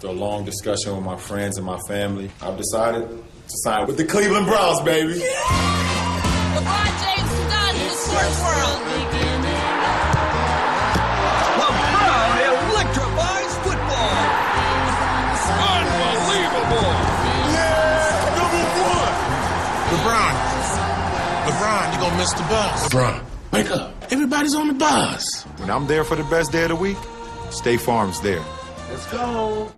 After a long discussion with my friends and my family, I've decided to sign with the Cleveland Browns, baby. LeBron James done in the sports world. LeBron electrifies football. Unbelievable. Yeah, number one. LeBron. LeBron, you're gonna miss the bus. LeBron, wake up. Everybody's on the bus. When I'm there for the best day of the week, State Farm's there. Let's go.